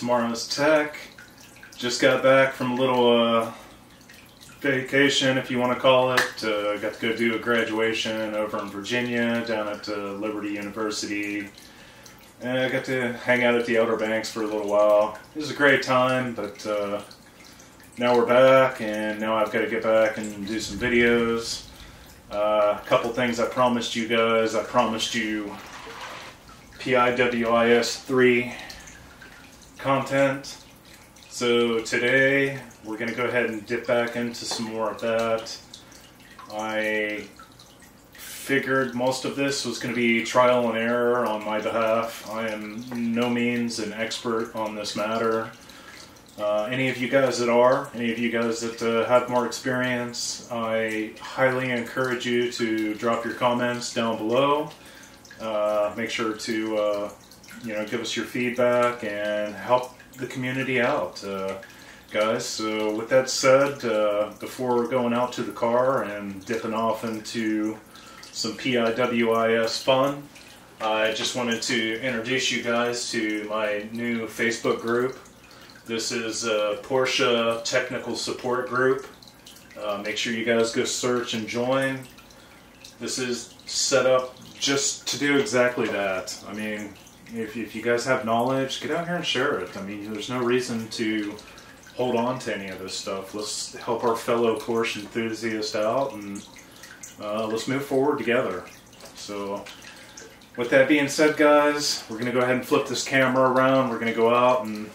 TomorrowsTek. Just got back from a little uh, vacation, if you want to call it. Uh, got to go do a graduation over in Virginia, down at uh, Liberty University. And I got to hang out at the Outer Banks for a little while. It was a great time, but uh, now we're back, and now I've got to get back and do some videos. Uh, a couple things I promised you guys. I promised you PIWIS 3 content. So today we're going to go ahead and dip back into some more of that. I figured most of this was going to be trial and error on my behalf. I am no means an expert on this matter. Uh, any of you guys that are, any of you guys that uh, have more experience, I highly encourage you to drop your comments down below. Uh, make sure to uh, you know give us your feedback and help the community out, uh, guys. So with that said, uh, before going out to the car and dipping off into some PIWIS fun, I just wanted to introduce you guys to my new Facebook group. This is a Porsche Technical Support Group. Uh, make sure you guys go search and join. This is set up just to do exactly that. I mean, if, if you guys have knowledge, get out here and share it. I mean, there's no reason to hold on to any of this stuff. Let's help our fellow Porsche enthusiasts out and uh, let's move forward together. So, with that being said, guys, we're going to go ahead and flip this camera around. We're going to go out and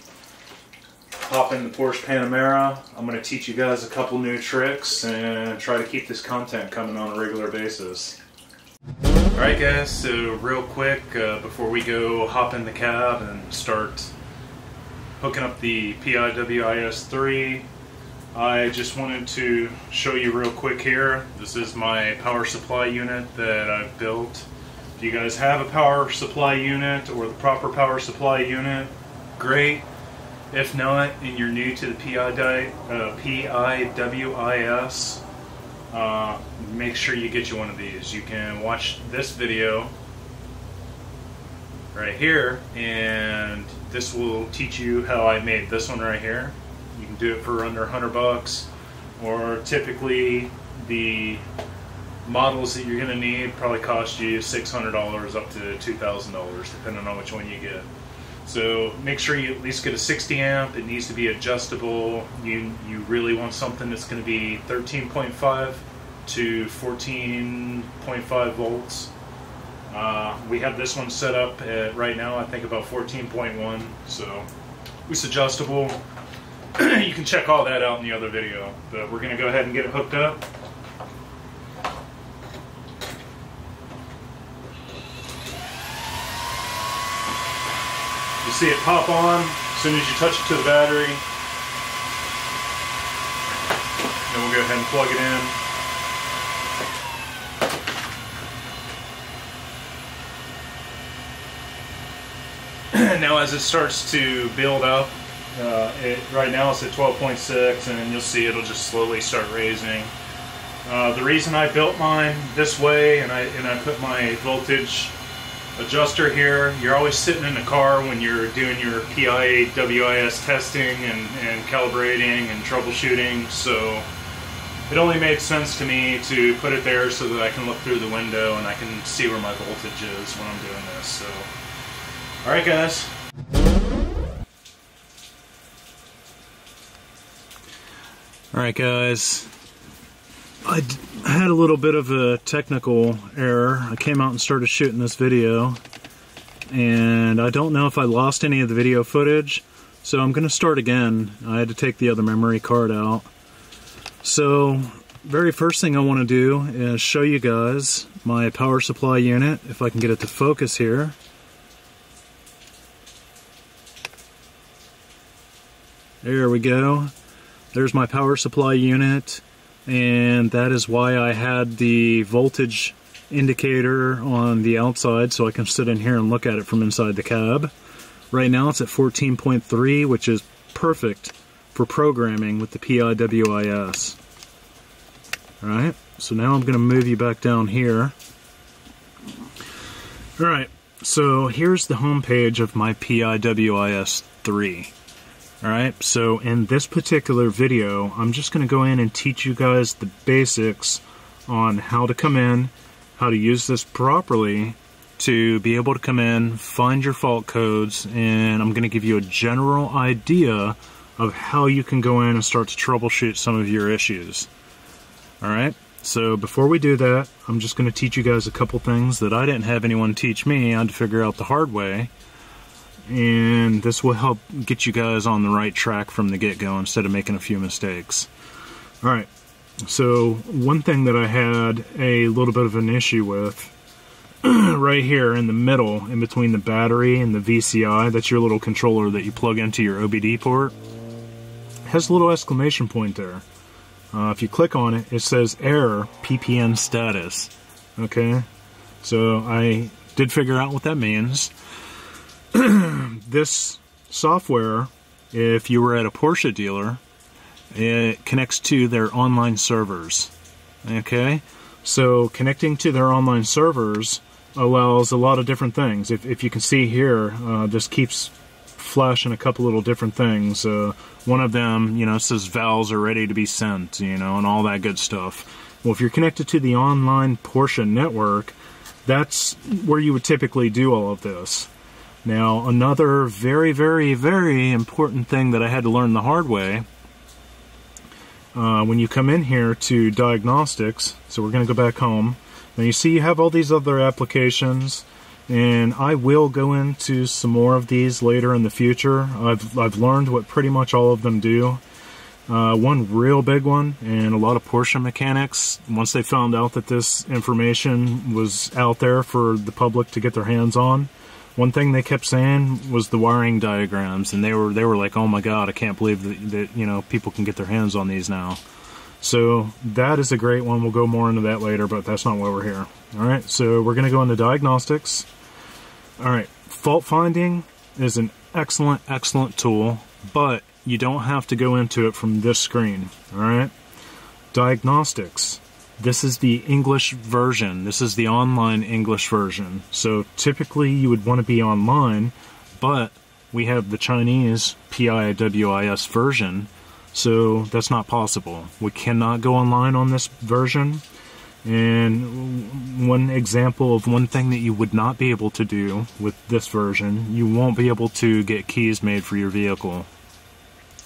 hop in the Porsche Panamera. I'm going to teach you guys a couple new tricks and try to keep this content coming on a regular basis. Alright guys, so real quick uh, before we go hop in the cab and start hooking up the PIWIS 3 I just wanted to show you real quick here. This is my power supply unit that I've built. If you guys have a power supply unit or the proper power supply unit, great. If not, and you're new to the PI, uh, PIWIS, uh, make sure you get you one of these. You can watch this video right here, and this will teach you how I made this one right here. You can do it for under 100 bucks, or typically the models that you're going to need probably cost you $600 up to $2,000, depending on which one you get. So make sure you at least get a 60 amp. It needs to be adjustable. You you really want something that's going to be 13.5 to 14.5 volts. Uh, we have this one set up at right now. I think about 14.1. So it's adjustable. you can check all that out in the other video. But we're going to go ahead and get it hooked up. You see it pop on as soon as you touch it to the battery. Then we'll go ahead and plug it in. now as it starts to build up, uh, it, right now it's at 12.6 and you'll see it'll just slowly start raising. Uh, the reason I built mine this way and I, and I put my voltage adjuster here. You're always sitting in the car when you're doing your PIWIS testing and, and calibrating and troubleshooting, so it only made sense to me to put it there so that I can look through the window and I can see where my voltage is when I'm doing this. So, alright guys. Alright guys, I had a little bit of a technical error. I came out and started shooting this video and I don't know if I lost any of the video footage so I'm gonna start again. I had to take the other memory card out. So very first thing I want to do is show you guys my power supply unit if I can get it to focus here. There we go. There's my power supply unit and that is why I had the voltage indicator on the outside so I can sit in here and look at it from inside the cab. Right now it's at 14.3 which is perfect for programming with the PIWIS. Alright, so now I'm going to move you back down here. Alright, so here's the home page of my PIWIS 3. Alright, so in this particular video, I'm just going to go in and teach you guys the basics on how to come in, how to use this properly to be able to come in, find your fault codes, and I'm going to give you a general idea of how you can go in and start to troubleshoot some of your issues. Alright, so before we do that, I'm just going to teach you guys a couple things that I didn't have anyone teach me. I had to figure out the hard way. And this will help get you guys on the right track from the get-go instead of making a few mistakes. Alright, so one thing that I had a little bit of an issue with right here in the middle, in between the battery and the VCI, that's your little controller that you plug into your OBD port, has a little exclamation point there. Uh, if you click on it, it says error PPN status. Okay, so I did figure out what that means. this software, if you were at a Porsche dealer, it connects to their online servers. Okay, so connecting to their online servers allows a lot of different things. If, if you can see here, uh, this keeps flashing a couple little different things. Uh, one of them, you know, says VALs are ready to be sent, you know, and all that good stuff. Well, if you're connected to the online Porsche network, that's where you would typically do all of this. Now, another very, very, very important thing that I had to learn the hard way uh, when you come in here to diagnostics, so we're going to go back home. Now, you see you have all these other applications and I will go into some more of these later in the future. I've, I've learned what pretty much all of them do. Uh, one real big one, and a lot of Porsche mechanics, once they found out that this information was out there for the public to get their hands on, one thing they kept saying was the wiring diagrams, and they were they were like, "Oh my God, I can't believe that, that you know people can get their hands on these now." So that is a great one. We'll go more into that later, but that's not why we're here. All right, so we're going to go into diagnostics. All right, fault finding is an excellent, excellent tool, but you don't have to go into it from this screen. All right, diagnostics. This is the English version. This is the online English version. So typically you would want to be online, but we have the Chinese PIWIS version, so that's not possible. We cannot go online on this version. And one example of one thing that you would not be able to do with this version, you won't be able to get keys made for your vehicle.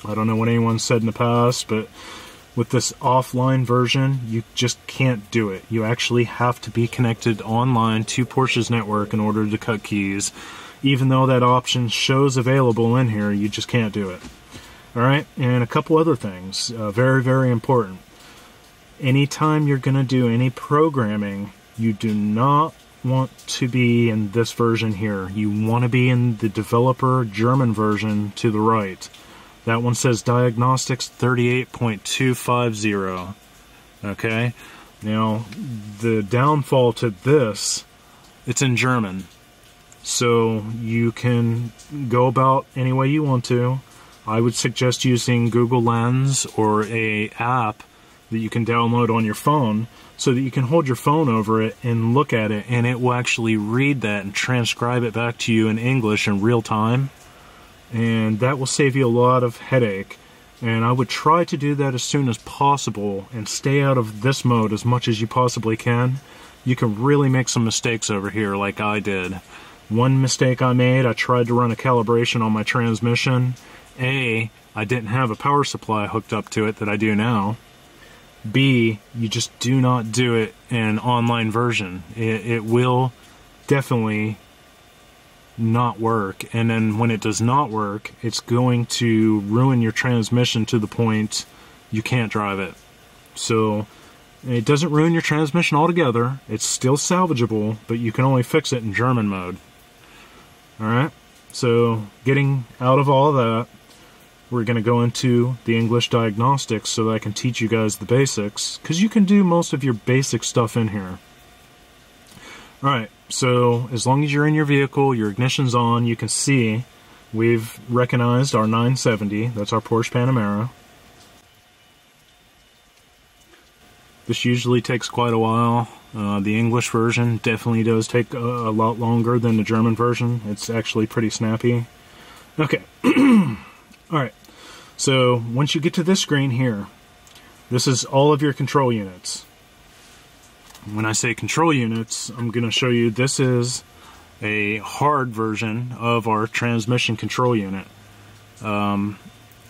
I don't know what anyone said in the past, but with this offline version, you just can't do it. You actually have to be connected online to Porsche's network in order to cut keys. Even though that option shows available in here, you just can't do it. Alright, and a couple other things. Uh, very, very important anytime you're going to do any programming, you do not want to be in this version here. You want to be in the developer German version to the right. That one says Diagnostics 38.250. Okay? Now, the downfall to this, it's in German. So you can go about any way you want to. I would suggest using Google Lens or a app that you can download on your phone so that you can hold your phone over it and look at it and it will actually read that and transcribe it back to you in English in real time. And that will save you a lot of headache. And I would try to do that as soon as possible and stay out of this mode as much as you possibly can. You can really make some mistakes over here like I did. One mistake I made, I tried to run a calibration on my transmission. A, I didn't have a power supply hooked up to it that I do now. B, you just do not do it in online version. It, it will definitely not work. And then when it does not work, it's going to ruin your transmission to the point you can't drive it. So it doesn't ruin your transmission altogether. It's still salvageable, but you can only fix it in German mode. Alright? So getting out of all that, we're going to go into the English diagnostics so that I can teach you guys the basics, because you can do most of your basic stuff in here. Alright, so as long as you're in your vehicle, your ignition's on, you can see we've recognized our 970, that's our Porsche Panamera. This usually takes quite a while. Uh, the English version definitely does take a, a, lot longer than the German version. It's actually pretty snappy. Okay. Alright. So, once you get to this screen here, this is all of your control units. When I say control units, I'm going to show you this is a hard version of our transmission control unit. Um,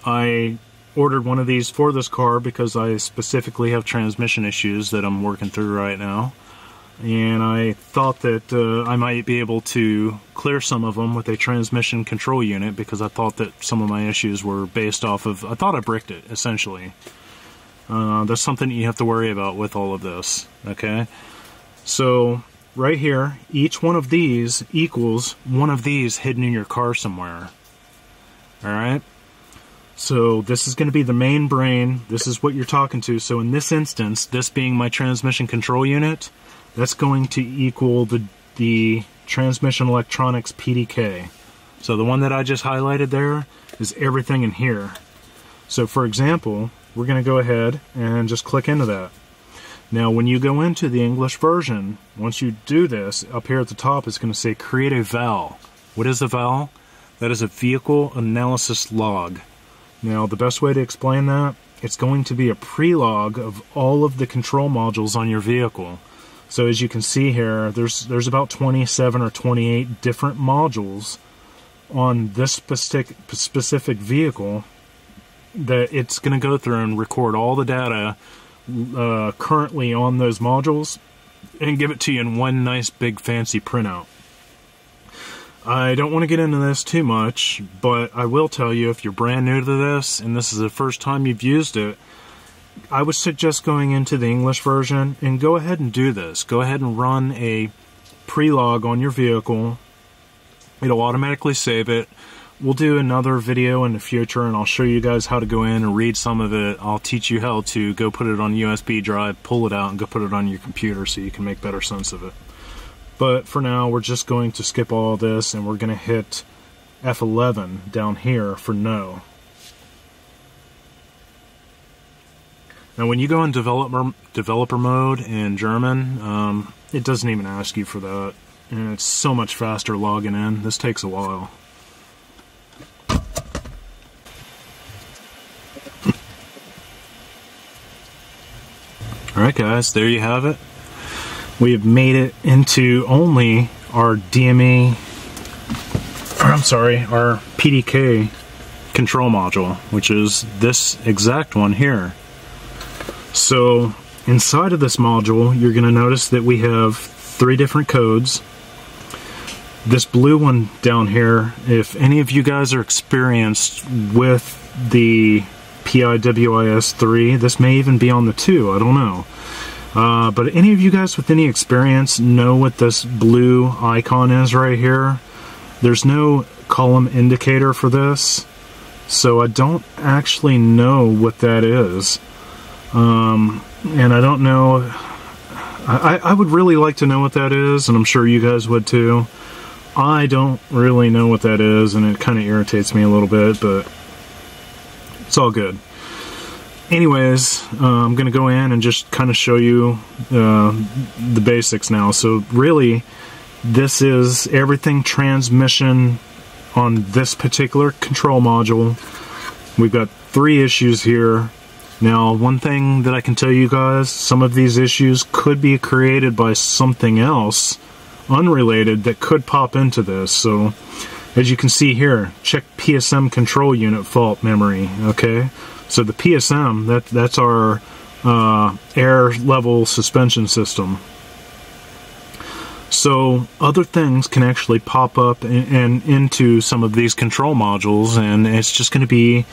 I ordered one of these for this car because I specifically have transmission issues that I'm working through right now. And I thought that uh, I might be able to clear some of them with a transmission control unit because I thought that some of my issues were based off of. I thought I bricked it, essentially. Uh, that's something you have to worry about with all of this, okay? So, right here, each one of these equals one of these hidden in your car somewhere. Alright? So this is going to be the main brain. This is what you're talking to. So in this instance, this being my transmission control unit, that's going to equal the, the transmission electronics PDK. So the one that I just highlighted there is everything in here. So for example, we're going to go ahead and just click into that. Now when you go into the English version, once you do this, up here at the top it's going to say create a VAL. What is a VAL? That is a vehicle analysis log. Now, the best way to explain that, it's going to be a pre-log of all of the control modules on your vehicle. So as you can see here, there's there's about 27 or 28 different modules on this specific specific vehicle that it's going to go through and record all the data uh, currently on those modules and give it to you in one nice big fancy printout. I don't want to get into this too much, but I will tell you if you're brand new to this and this is the first time you've used it, I would suggest going into the English version and go ahead and do this. Go ahead and run a pre-log on your vehicle. It'll automatically save it. We'll do another video in the future and I'll show you guys how to go in and read some of it. I'll teach you how to go put it on USB drive, pull it out, and go put it on your computer so you can make better sense of it. But for now, we're just going to skip all this and we're going to hit F11 down here for no. Now, when you go in developer developer mode in German, um, it doesn't even ask you for that, and it's so much faster logging in. This takes a while. All right, guys, there you have it we have made it into only our DME, or I'm sorry, our PDK control module, which is this exact one here. So inside of this module, you're going to notice that we have three different codes. This blue one down here, if any of you guys are experienced with the PIWIS 3, this may even be on the 2, I don't know. Uh, but any of you guys with any experience know what this blue icon is right here? There's no column indicator for this, so I don't actually know what that is. Um, and I don't know. I, I would really like to know what that is, and I'm sure you guys would too. I don't really know what that is, and it kind of irritates me a little bit, but it's all good anyways, uh, I'm going to go in and just kind of show you uh, the basics now. So really, this is everything transmission on this particular control module. We've got three issues here. Now, one thing that I can tell you guys, some of these issues could be created by something else unrelated that could pop into this. So, as you can see here, check PSM control unit fault memory, okay? So the PSM, that that's our uh, air level suspension system. So other things can actually pop up and, and into some of these control modules, and it's just going to be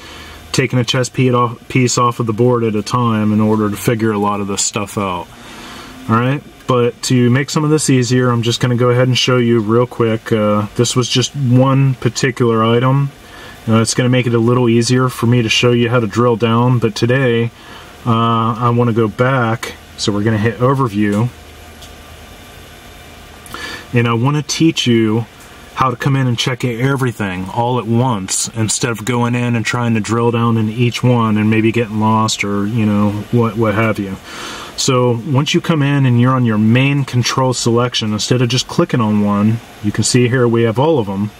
taking a chess piece off of the board at a time in order to figure a lot of this stuff out. All right, but to make some of this easier, I'm just going to go ahead and show you real quick. Uh, this was just one particular item uh, it's going to make it a little easier for me to show you how to drill down, but today uh, I want to go back, so we're going to hit Overview, and I want to teach you how to come in and check everything all at once instead of going in and trying to drill down in each one and maybe getting lost or you know what what have you So once you come in and you're on your main control selection, instead of just clicking on one, you can see here we have all of them.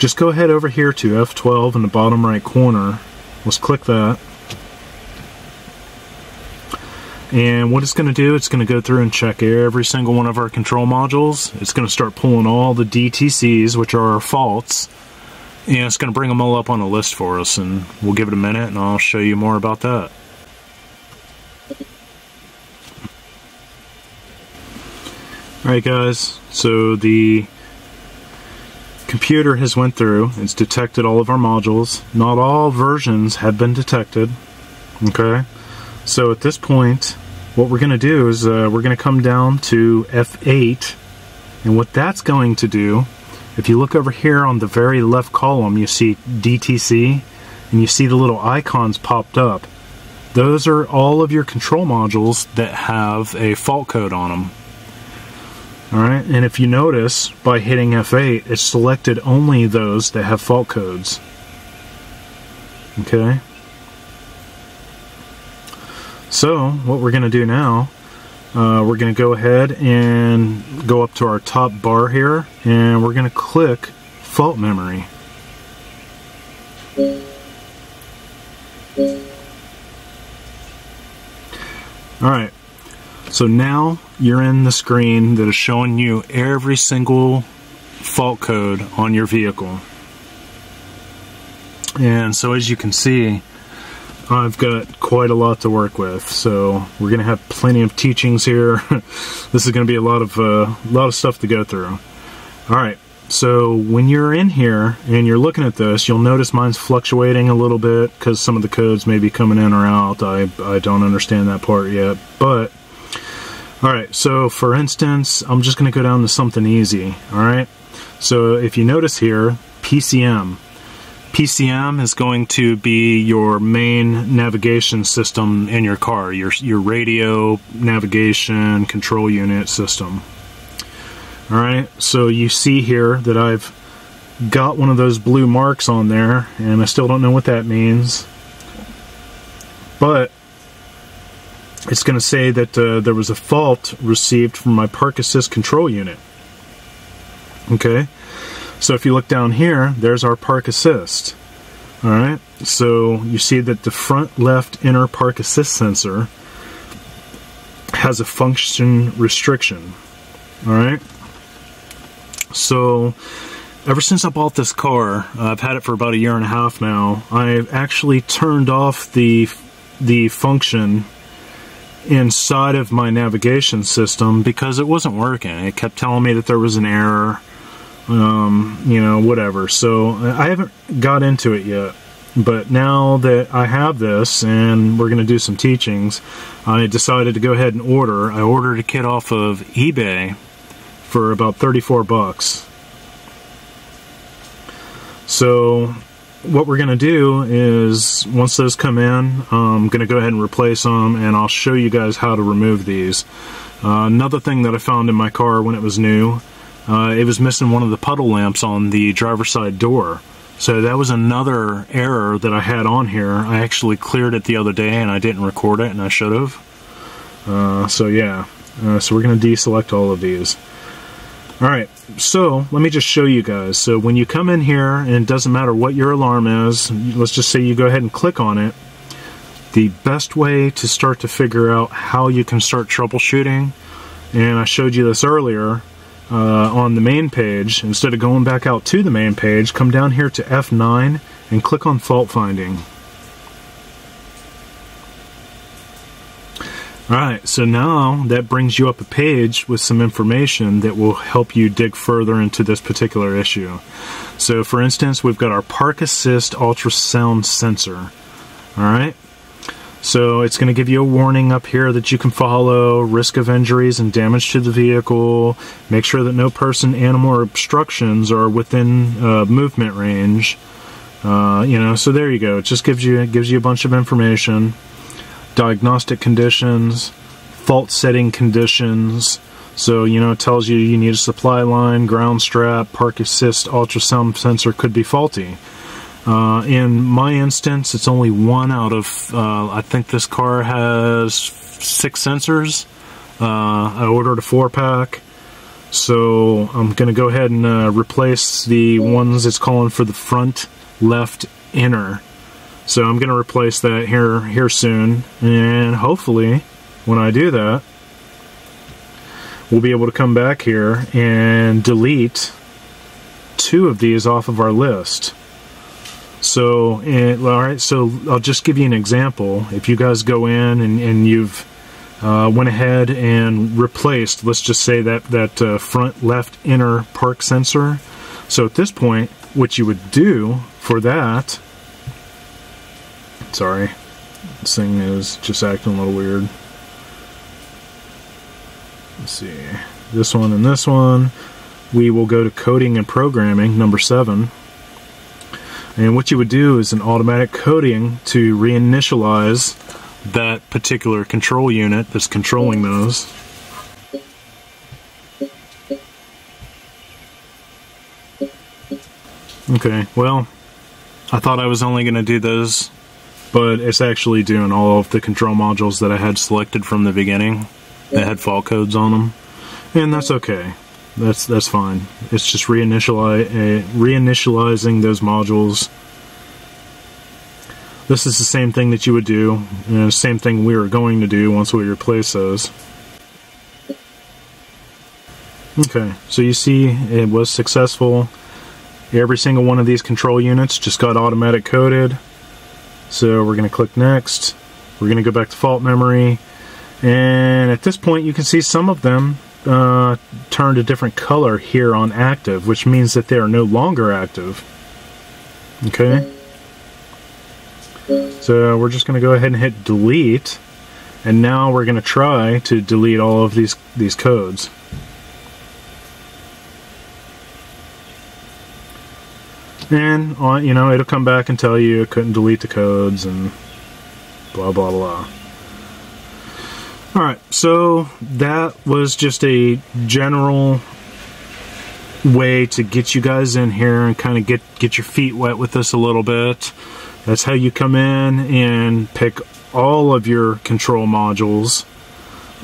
Just go ahead over here to F12 in the bottom right corner. Let's click that. And what it's going to do, it's going to go through and check every single one of our control modules. It's going to start pulling all the DTCs, which are our faults, and it's going to bring them all up on a list for us. And we'll give it a minute and I'll show you more about that. Alright guys, so the computer has went through, it's detected all of our modules. Not all versions have been detected. Okay, so at this point, what we're going to do is uh, we're going to come down to F8, and what that's going to do, if you look over here on the very left column, you see DTC, and you see the little icons popped up. Those are all of your control modules that have a fault code on them. Alright, and if you notice, by hitting F8, it selected only those that have fault codes. Okay? So, what we're going to do now, uh, we're going to go ahead and go up to our top bar here, and we're going to click Fault Memory. Alright, so now you're in the screen that is showing you every single fault code on your vehicle. And so as you can see, I've got quite a lot to work with. So we're going to have plenty of teachings here. this is going to be a lot of uh, lot of stuff to go through. All right. So when you're in here and you're looking at this, you'll notice mine's fluctuating a little bit because some of the codes may be coming in or out. I, I don't understand that part yet. But Alright, so for instance, I'm just going to go down to something easy. Alright, so if you notice here, PCM. PCM is going to be your main navigation system in your car, your, your radio navigation control unit system. Alright, so you see here that I've got one of those blue marks on there, and I still don't know what that means. But it's going to say that uh, there was a fault received from my park assist control unit. Okay, so if you look down here, there's our park assist. All right, so you see that the front left inner park assist sensor has a function restriction. All right, so ever since I bought this car, uh, I've had it for about a year and a half now. I've actually turned off the the function inside of my navigation system because it wasn't working. It kept telling me that there was an error, um, you know, whatever. So I haven't got into it yet. But now that I have this and we're going to do some teachings, I decided to go ahead and order. I ordered a kit off of eBay for about 34 bucks. So what we're going to do is once those come in, I'm going to go ahead and replace them and I'll show you guys how to remove these. Uh, another thing that I found in my car when it was new, uh, it was missing one of the puddle lamps on the driver's side door. So that was another error that I had on here. I actually cleared it the other day and I didn't record it and I should have. Uh, so yeah, uh, so we're going to deselect all of these. Alright, so let me just show you guys. So when you come in here, and it doesn't matter what your alarm is, let's just say you go ahead and click on it. The best way to start to figure out how you can start troubleshooting, and I showed you this earlier uh, on the main page, instead of going back out to the main page, come down here to F9 and click on fault finding. Alright, so now that brings you up a page with some information that will help you dig further into this particular issue. So, for instance, we've got our Park Assist ultrasound sensor. Alright, so it's going to give you a warning up here that you can follow risk of injuries and damage to the vehicle. Make sure that no person, animal, or obstructions are within uh, movement range. Uh, you know, so there you go. It just gives you it gives you a bunch of information diagnostic conditions, fault setting conditions. So, you know, it tells you you need a supply line, ground strap, park assist, ultrasound sensor could be faulty. Uh, in my instance, it's only one out of, uh, I think this car has six sensors. Uh, I ordered a four pack. So I'm going to go ahead and uh, replace the ones it's calling for the front left inner. So I'm going to replace that here here soon, and hopefully, when I do that, we'll be able to come back here and delete two of these off of our list. So, all right, so I'll just give you an example. If you guys go in and, and you've uh, went ahead and replaced, let's just say that that uh, front left inner park sensor. So at this point, what you would do for that, sorry, this thing is just acting a little weird. Let's see, this one and this one. We will go to coding and programming, number seven. And what you would do is an automatic coding to reinitialize that particular control unit that's controlling those. Okay, well, I thought I was only going to do those, but it's actually doing all of the control modules that I had selected from the beginning that had fault codes on them, and that's okay. That's that's fine. It's just reinitiali- uh, reinitializing those modules this is the same thing that you would do, and the same thing we were going to do once we replace those. Okay, so you see it was successful. Every single one of these control units just got automatic coded. So we're going to click next. We're going to go back to fault memory. And at this point you can see some of them uh, turned a different color here on active, which means that they are no longer active. Okay. So we're just going to go ahead and hit delete. And now we're going to try to delete all of these, these codes. And, uh, you know, it'll come back and tell you it couldn't delete the codes and blah, blah, blah. Alright, so that was just a general way to get you guys in here and kind of get, get your feet wet with this a little bit. That's how you come in and pick all of your control modules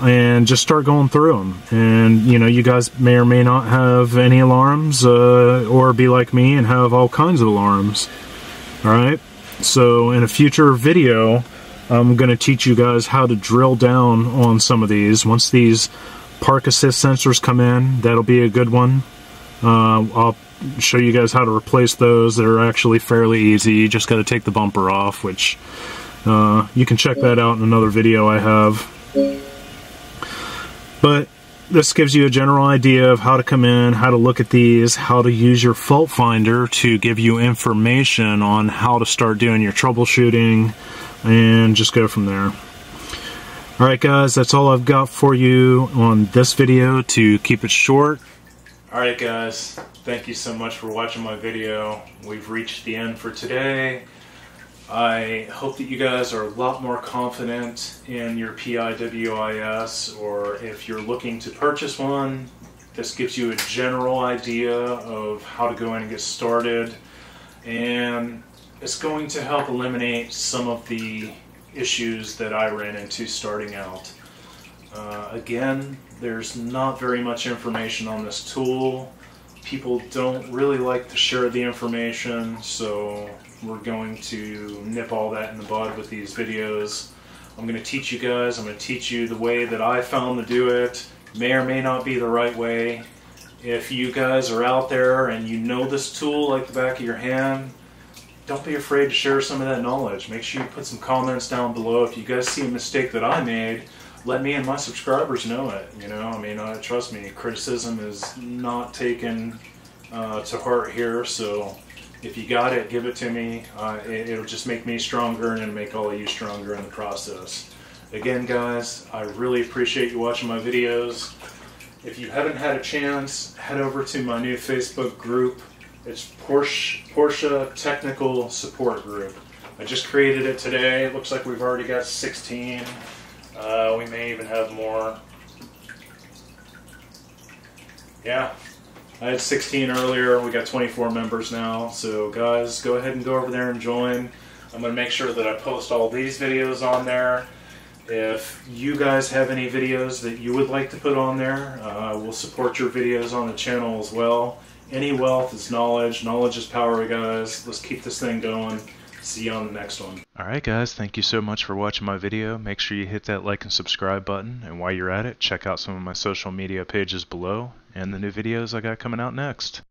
and just start going through them. And you know, you guys may or may not have any alarms, uh, or be like me and have all kinds of alarms. All right. So in a future video, I'm going to teach you guys how to drill down on some of these. Once these park assist sensors come in, that'll be a good one. Uh, I'll show you guys how to replace those. They're actually fairly easy. You just got to take the bumper off, which uh, you can check that out in another video I have. But this gives you a general idea of how to come in, how to look at these, how to use your fault finder to give you information on how to start doing your troubleshooting, and just go from there. Alright guys, that's all I've got for you on this video to keep it short. Alright guys, thank you so much for watching my video. We've reached the end for today. I hope that you guys are a lot more confident in your PIWIS or if you're looking to purchase one, this gives you a general idea of how to go in and get started and it's going to help eliminate some of the issues that I ran into starting out. Uh, again, there's not very much information on this tool. People don't really like to share the information, so we're going to nip all that in the bud with these videos. I'm going to teach you guys, I'm going to teach you the way that I found to do it. May or may not be the right way. If you guys are out there and you know this tool like the back of your hand, don't be afraid to share some of that knowledge. Make sure you put some comments down below. If you guys see a mistake that I made, let me and my subscribers know it. You know, I mean, uh, trust me, criticism is not taken uh, to heart here. So if you got it, give it to me. Uh, it, will just make me stronger and it'll make all of you stronger in the process. Again, guys, I really appreciate you watching my videos. If you haven't had a chance, head over to my new Facebook group. It's Porsche, Porsche Technical Support Group. I just created it today. It looks like we've already got 16. Uh, we may even have more. Yeah. I had 16 earlier. We got 24 members now. So, guys, go ahead and go over there and join. I'm going to make sure that I post all these videos on there. If you guys have any videos that you would like to put on there, uh, we'll support your videos on the channel as well. Any wealth is knowledge. Knowledge is power, guys. Let's keep this thing going. See you on the next one. Alright guys, thank you so much for watching my video. Make sure you hit that like and subscribe button. And while you're at it, check out some of my social media pages below and the new videos I got coming out next.